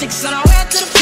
six and I went to the